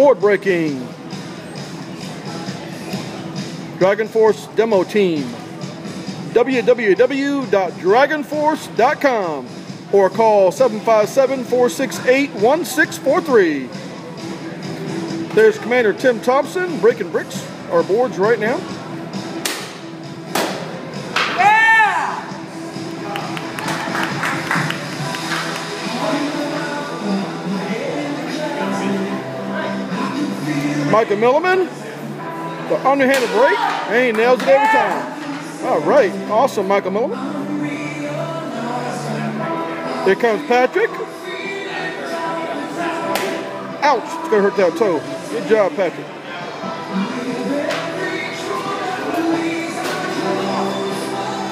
board breaking. Dragon Force demo team. www.dragonforce.com or call 757-468-1643. There's Commander Tim Thompson breaking bricks, our boards right now. Micah Milliman, the underhanded break, and he nails it every time. All right, awesome, Michael Milliman. Here comes Patrick. Ouch, it's gonna hurt that toe. Good job, Patrick.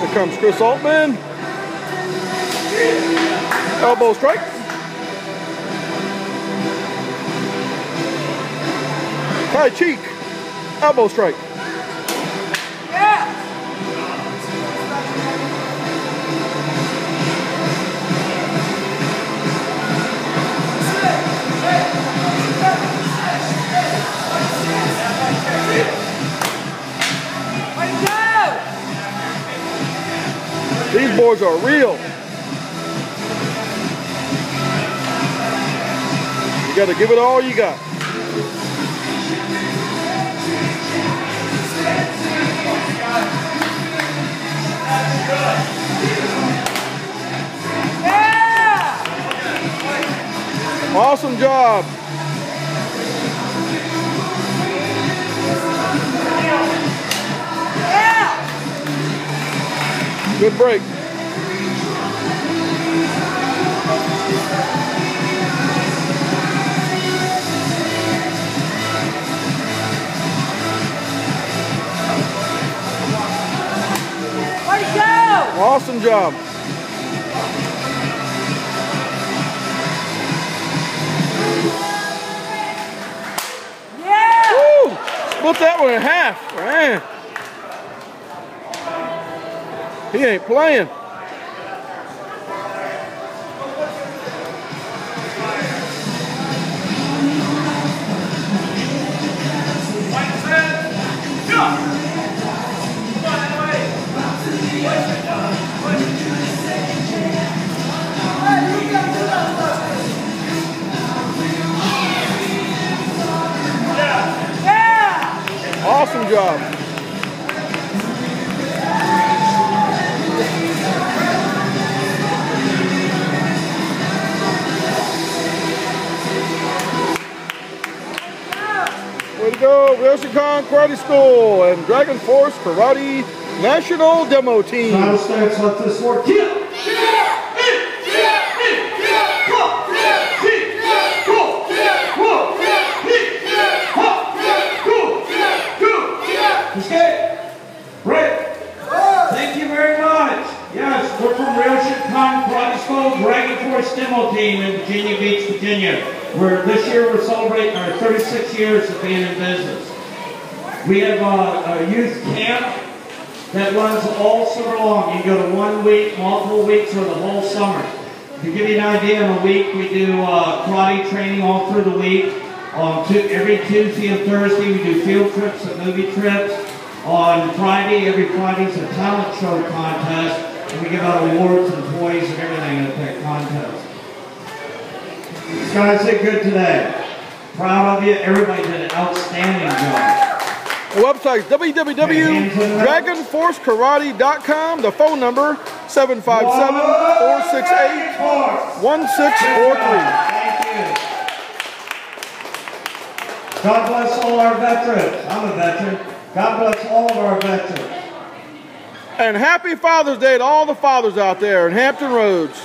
Here comes Chris Altman. Elbow strike. High cheek. Elbow strike. Yeah! These boards are real. You got to give it all you got. Yeah! Awesome job. Yeah! Good break. Awesome job. Yeah! Woo! Split that one in half. Man. He ain't playing. Awesome job. Way to go, Ryoshin Kan Karate School and Dragon Force Karate National Demo Team. Final let this! Thank you very much. Yes, we're from Ryoshin Kan Karate School Dragon Force Demo Team in Virginia Beach, Virginia. We're, this year we're celebrating our 36 years of being in business. We have a, a youth camp that runs all summer long. You go to one week, multiple weeks, or the whole summer. To give you an idea, in a week we do uh, karate training all through the week. On tu- every Tuesday and Thursday we do field trips and movie trips. On Friday, every Friday's a talent show contest, and we give out awards and toys and everything at that contest. These guys did good today. Proud of you. Everybody did an outstanding job. The website is www.dragonforcekarate.com. The phone number 757-468-1643. Thank you. God bless all our veterans. I'm a veteran. God bless all of our veterans. And happy Father's Day to all the fathers out there in Hampton Roads.